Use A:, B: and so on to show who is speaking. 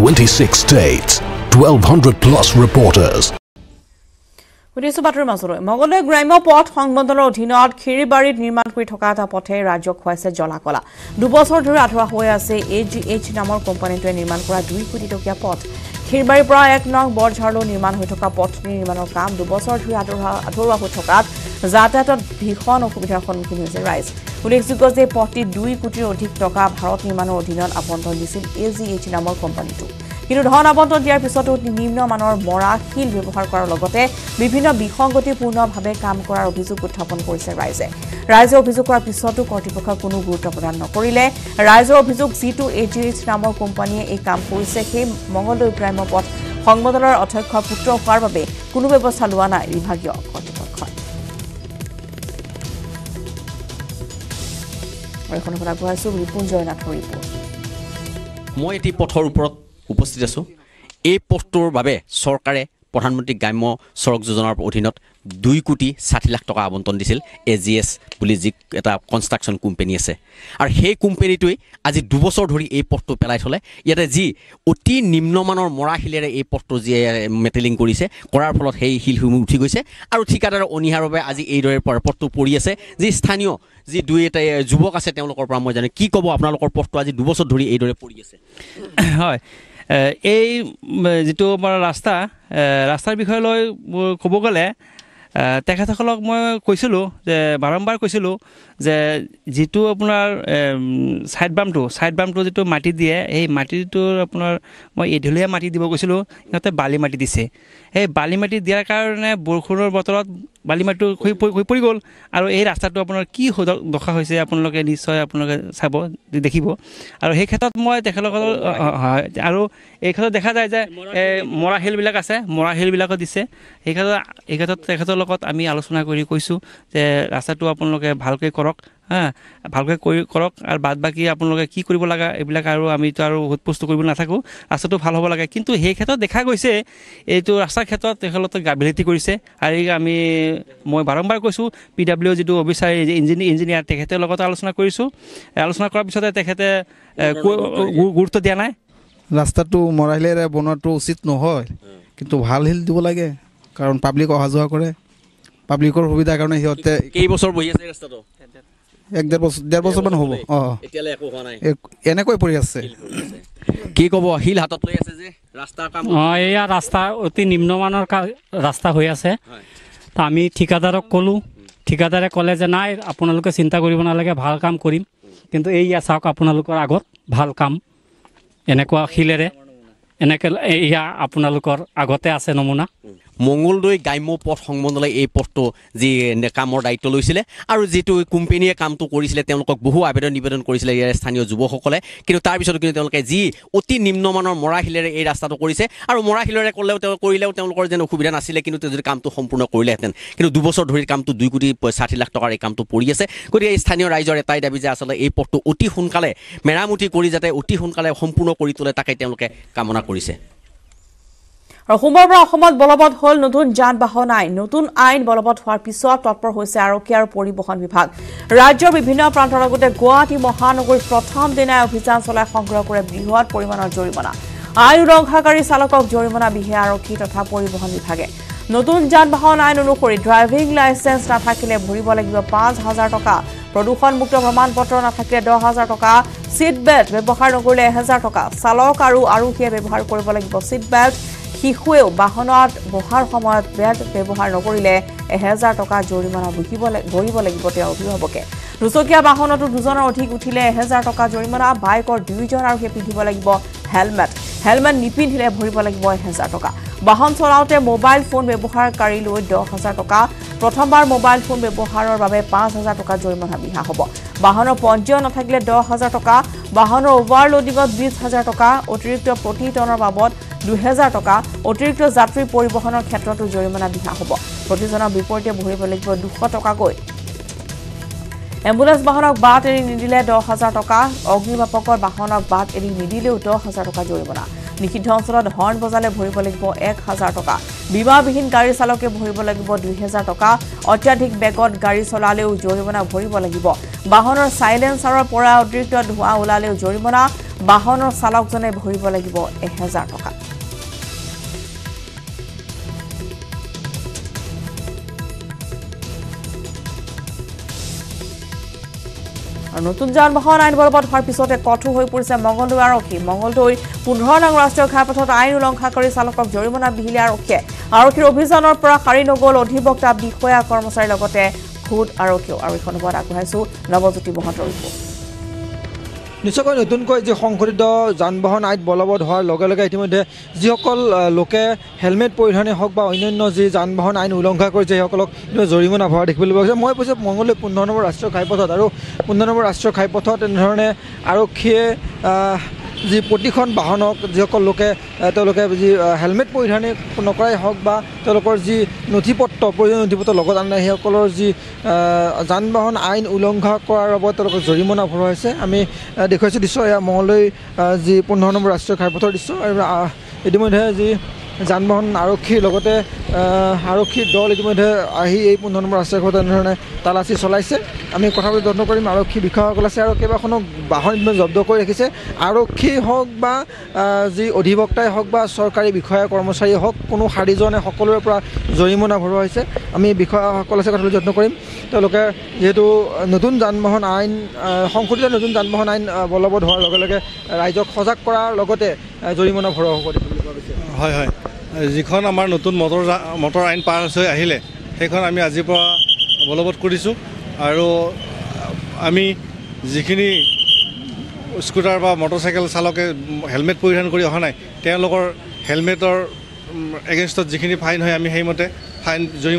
A: 26 states, 1,200 plus reporters.
B: সুধিছো বাতৰিৰ মাজলৈ মঙলদৈ গ্ৰাম্য পথ সংমণ্ডলৰ অধীনত খিৰিবাৰীত নিৰ্মাণ কৰি থকা এটা পথে ৰাজ্যক খুৱাইছে জ্বলাকলা দুবছৰ ধৰি আধৰুৱা হৈ আছে এ জি এইচ নামৰ কোম্পানীটোৱে নিৰ্মাণ কৰা দুই কোটি টকীয়া পথ খিৰবাৰীৰ পৰা এক নং বৰঝাৰলৈ নিৰ্মাণ হৈ থকা পথটোৰ নিৰ্মাণৰ কাম দুবছৰ ধৰি আধৰুৱা আধৰুৱা হৈ থকাত যাতায়াতত ভীষণ অসুবিধাৰ সন্মুখীন হৈছে ৰাইজ। উল্লেখযোগ্য যে পথটি দুই কোটিৰ অধিক টকা ভাৰত নিৰ্মাণৰ অধীনত আবণ্টন দিছিল এ জি এইচ নামৰ কোম্পানীটো। কিন্তু ধন আবণ্টন দিয়াৰ পিছতো নিম্নমানৰ মৰা শিল ব্যৱহাৰ কৰাৰ লগতে বিভিন্ন বিসংগতিপূৰ্ণভাৱে কাম কৰাৰ অভিযোগ উত্থাপন কৰিছে ৰাইজে। ৰাইজে অভিযোগ কৰাৰ পিছতো কৰ্তৃপক্ষই কোনো গুৰুত্ব প্ৰদান নকৰিলে। ৰাইজৰ অভিযোগ যিটো এ জি এইচ নামৰ কোম্পানীয়ে এই কাম কৰিছে সেই মঙলদৈ গ্ৰাম্য পথ সংমণ্ডলৰ অধ্যক্ষৰ পুত্ৰ হোৱাৰ বাবে কোনো ব্যৱস্থা লোৱা নাই বিভাগীয় ৰিপুঞ্জয় নাথৰ ৰিপৰ্ট
C: মই এটি পথৰ ওপৰত উপস্থিত আছোঁ। এই পথটোৰ বাবে চৰকাৰে প্ৰধানমন্ত্ৰী গ্ৰাম্য চড়ক যোজনাৰ অধীনত দুই কোটি ষাঠি লাখ টকা আবণ্টন দিছিল এ জি এছ বুলি যি এটা কনষ্ট্ৰাকশ্যন কোম্পেনী আছে। আৰু সেই কোম্পেনীটোৱে আজি দুবছৰ ধৰি এই পথটো পেলাই থ'লে। ইয়াতে যি অতি নিম্নমানৰ মৰা শিলেৰে এই পথটো যি মেটেলিং কৰিছে কৰাৰ ফলত সেই শিলসমূহ উঠি গৈছে। আৰু ঠিকাদাৰৰ অনীহাৰ বাবে আজি এইদৰে পথটো পৰি আছে। যি স্থানীয় যি দুই এটা যুৱক আছে তেওঁলোকৰ পৰা মই জানো। কি ক'ব আপোনালোকৰ পথটো আজি দুবছৰ ধৰি এইদৰে পৰি আছে?
D: হয়। এই যিটো আমাৰ ৰাস্তা ৰাস্তাৰ বিষয়লৈ ক'ব গ'লে তেখেতসকলক মই কৈছিলোঁ যে বাৰম্বাৰ কৈছিলোঁ যে যিটো আপোনাৰ ছাইড বামটো ছাইড বামটো যিটো মাটি দিয়ে সেই মাটিটোৰ আপোনাৰ মই এঢলীয়া মাটি দিব কৈছিলোঁ সিহঁতে বালি মাটি দিছে। সেই বালি মাটি দিয়াৰ কাৰণে বৰষুণৰ বতৰত বালি মাটিটো হৈ পৰি গ'ল আৰু এই ৰাস্তাটো আপোনাৰ কি দশা হৈছে আপোনালোকে নিশ্চয় আপোনালোকে চাব দেখিব। আৰু সেই ক্ষেত্ৰত মই তেখেতসকলৰ হয় আৰু এই ক্ষেত্ৰত দেখা যায় যে মৰা শিলবিলাক আছে মৰা শিলবিলাকো দিছে। সেই ক্ষেত্ৰত এই ক্ষেত্ৰত তেখেতৰ লগত আমি আলোচনা কৰি কৈছোঁ যে ৰাস্তাটো আপোনালোকে ভালকৈ কৰক হা ভালকৈ কৰি কৰক আৰু বাদ বাকী আপোনালোকে কি কৰিব লগা এইবিলাক আৰু আমিতো আৰু সোধপোষ্ট কৰিব নাথাকোঁ ৰাস্তাটো ভাল হ'ব লাগে। কিন্তু সেই ক্ষেত্ৰত দেখা গৈছে এইটো ৰাস্তাৰ ক্ষেত্ৰত তেখেতলোকে গাফিলতি কৰিছে। আৰু আমি মই বাৰম্বাৰ কৈছোঁ পি ডাব্লিউ যিটো অফিচাৰ ইঞ্জিনিয়াৰ তেখেতৰ লগত আলোচনা কৰিছোঁ। আলোচনা কৰাৰ পিছতে তেখেতে গুৰুত্ব দিয়া নাই।
E: ৰাস্তাটো মৰা শিলেৰে বনোৱাটো উচিত নহয় কিন্তু ভাল শিল দিব লাগে কাৰণ পাব্লিক অহা যোৱা কৰে। পাব্লিকৰ সুবিধাৰ কাৰণে সিহঁতে
C: কেইবছৰ বহি আছে ৰাস্তাটো?
E: এক ডেৰ বছৰ ডেৰ বছৰমান হ'ব। অঁ এনেকৈ পৰি আছে।
C: কি ক'ব শিল হাতত লৈ আছে যে ৰাস্তাৰ কাম
F: অঁ এয়া ৰাস্তা অতি নিম্নমানৰ ৰাস্তা হৈ আছে। তা আমি ঠিকাদাৰক ক'লোঁ। ঠিকাদাৰে ক'লে যে নাই আপোনালোকে চিন্তা কৰিব নালাগে ভাল কাম কৰিম। কিন্তু এইয়া চাওক আপোনালোকৰ আগত ভাল কাম। এনেকুৱা শিলেৰে। এনেকৈ এয়া আপোনালোকৰ আগতে আছে নমুনা।
C: মঙলদৈ গ্ৰাম্য পথ সংমণ্ডলে এই পথটো যি কামৰ দায়িত্ব লৈছিলে আৰু যিটো কোম্পেনীয়ে কামটো কৰিছিলে তেওঁলোকক বহু আবেদন নিবেদন কৰিছিলে ইয়াৰ স্থানীয় যুৱকসকলে। কিন্তু তাৰপিছতো কিন্তু তেওঁলোকে যি অতি নিম্নমানৰ মৰা শিলেৰে এই ৰাস্তাটো কৰিছে আৰু মৰা শিলেৰে ক'লেও তেওঁ কৰিলেও তেওঁলোকৰ যেন অসুবিধা নাছিলে কিন্তু তেওঁ যদি কামটো সম্পূৰ্ণ কৰিলেহেঁতেন। কিন্তু দুবছৰ ধৰি কামটো দুই কোটি ষাঠি লাখ টকাৰ এই কামটো পৰি আছে। গতিকে এই স্থানীয় ৰাইজৰ এটাই দাবী যে আচলতে এই পথটো অতি সোনকালে মেৰামতি কৰি যাতে অতি সোনকালে সম্পূৰ্ণ কৰি তোলে তাকে তেওঁলোকে কামনা কৰিছে।
B: আৰু সোমবাৰৰ পৰা অসমত বলবৎ হ'ল নতুন যান বাহন আইন। নতুন আইন বলবৎ হোৱাৰ পিছত তৎপৰ হৈছে আৰক্ষী আৰু পৰিবহণ বিভাগ। ৰাজ্যৰ বিভিন্ন প্ৰান্তৰ লগতে গুৱাহাটী মহানগৰীত প্ৰথম দিনাই অভিযান চলাই সংগ্ৰহ কৰে বৃহৎ পৰিমাণৰ জৰিমনা। আইন উলংঘাকাৰী চালকক জৰিমনা বিহে আৰক্ষী তথা পৰিবহণ বিভাগে। নতুন যান বাহন আইন অনুসৰি ড্ৰাইভিং লাইচেন্স নাথাকিলে ভৰিব লাগিব পাঁচ হাজাৰ টকা। প্ৰদূষণমুক্ত প্ৰমাণ পত্ৰ নাথাকিলে দহ হাজাৰ টকা। ছিট বেল্ট ব্যৱহাৰ নকৰিলে এহেজাৰ টকা। চালক আৰু আৰক্ষীয়ে ব্যৱহাৰ কৰিব লাগিব ছিট বেল্ট শিশুৱেও বাহনত বহাৰ সময়ত বেল্ট ব্যৱহাৰ নকৰিলে এহেজাৰ টকা জৰিমনা ভুগিব ভৰিব লাগিব তেওঁৰ অভিভাৱকে। দুচকীয়া বাহনতো দুজনৰ অধিক উঠিলে এহেজাৰ টকা জৰিমনা বাইকৰ দুয়োজন আৰক্ষীয়ে পিন্ধিব লাগিব হেলমেট। হেলমেট নিপিন্ধিলে ভৰিব লাগিব এহেজাৰ টকা। বাহন চলাওঁতে মোবাইল ফোন ব্যৱহাৰকাৰীলৈ দহ হাজাৰ টকা। প্ৰথমবাৰ মোবাইল ফোন ব্যৱহাৰৰ বাবে পাঁচ হাজাৰ টকা জৰিমনা বিহা হ'ব। বাহনৰ পঞ্জীয়ন নাথাকিলে দহ হাজাৰ টকা। বাহনৰ অভাৰলোডিঙত বিছ হাজাৰ টকা। অতিৰিক্ত প্ৰতি টনৰ বাবদ দুহেজাৰ টকা অতিৰিক্ত যাত্ৰী পৰিবহণৰ ক্ষেত্ৰতো জৰিমনা বিহা হ'ব। প্ৰতিজনৰ বিপৰীতে ভৰিব লাগিব দুশ টকাকৈ। এম্বুলেন্স বাহনক বাট এৰি নিদিলে দহ হাজাৰ টকা অগ্নিবাপকৰ বাহনক বাট এৰি নিদিলেও দহ হাজাৰ টকা জৰিমনা। নিষিদ্ধ অঞ্চলত হৰ্ণ বজালে ভৰিব লাগিব এক হাজাৰ টকা। বীমাবিহীন গাড়ী চালকে ভৰিব লাগিব দুই হেজাৰ টকা। অত্যাধিক বেগত গাড়ী চলালেও জৰিমনা ভৰিব লাগিব। বাহনৰ চাইলেঞ্চাৰৰ পৰা অতিৰিক্ত ধোঁৱা ওলালেও জৰিমনা। বাহনৰ চালকজনে ভৰিব লাগিব এহেজাৰ টকা। আৰু নতুন যান বাহন আইন বলবৎ হোৱাৰ পিছতে কঠোৰ হৈ পৰিছে মঙলদৈ আৰক্ষী। মঙলদৈৰ পোন্ধৰ নং ৰাষ্ট্ৰীয় ঘাইপথত আইন উলংঘা কৰি চালকক জৰিমনা বিহিলে আৰক্ষীয়ে। আৰক্ষীৰ অভিযানৰ পৰা সাৰি নগ'ল অধিবক্তা বিষয়া কৰ্মচাৰীৰ লগতে খোদ আৰক্ষীও আৰু এই সন্দৰ্ভত আগবঢ়াইছো নৱজ্যোতি মহন্তৰ ৰিপৰ্ট।
G: নিশ্চয়কৈ নতুনকৈ যি সংশোধিত যান বাহন আইন বলবৎ হোৱাৰ লগে লগে ইতিমধ্যে যিসকল লোকে হেলমেট পৰিধানেই হওক বা অন্যান্য যি যান বাহন আইন উলংঘা কৰিছে সেইসকলক জৰিমনা ভৰা দেখিবলৈ পোৱা গৈছে। মই কৈছোঁ মঙলদৈ পোন্ধৰ নম্বৰ ৰাষ্ট্ৰীয় ঘাইপথত আৰু পোন্ধৰ নম্বৰ ৰাষ্ট্ৰীয় ঘাইপথত এনেধৰণে আৰক্ষীয়ে যি প্ৰতিখন বাহনক যিসকল লোকে তেওঁলোকে যি হেলমেট পৰিধানেই নকৰাই হওক বা তেওঁলোকৰ যি নথি পত্ৰ প্ৰয়োজনীয় নথি পত্ৰ লগত আনে সেইসকলৰ যি যান বাহন আইন উলংঘা কৰাৰ বাবদ তেওঁলোকক জৰিমনা ভৰোৱা হৈছে। আমি দেখুৱাইছোঁ দৃশ্য এয়া মঙলদৈ আহ, যি পোন্ধৰ নম্বৰ ৰাষ্ট্ৰীয় ঘাইপথৰ দৃশ্য। ইতিমধ্যে যি যান বাহন আৰক্ষীৰ লগতে আৰক্ষীৰ দল ইতিমধ্যে আহি এই পোন্ধৰ নম্বৰ ঘাইপথত এনেধৰণে তালাচী চলাইছে। আমি কথা পাতি যত্ন কৰিম আৰক্ষী বিষয়াসকল আছে আৰু কেইবাখনো বাহন জব্দ কৰি ৰাখিছে। আৰক্ষী হওক বা যি অধিবক্তাই হওক বা চৰকাৰী বিষয়া কৰ্মচাৰীয়ে হওক কোনো সাৰি যোৱা নাই সকলোৰে পৰা জৰিমনা ভৰোৱা হৈছে। আমি বিষয়াসকল আছে কথা পাতি যত্ন কৰিম। তেওঁলোকে যিহেতু নতুন যান বাহন আইন সংশোধিত নতুন যান বাহন আইন বলবৎ হোৱাৰ লগে লগে ৰাইজক সজাগ কৰাৰ লগতে জৰিমনা ভৰোৱা হ'ব দেখিবলৈ পোৱা গৈছে
H: হয় হয়। যিখন আমাৰ নতুন মটৰ মটৰ আইন পাছ হৈ আহিলে সেইখন আমি আজিৰ পৰা বলবৎ কৰিছোঁ। আৰু আমি যিখিনি স্কুটাৰ বা মটৰচাইকেল চালকে হেলমেট পৰিধান কৰি অহা নাই তেওঁলোকৰ হেলমেটৰ এগেইনষ্টত যিখিনি ফাইন হয় আমি সেইমতে ফাইন জৰিমনা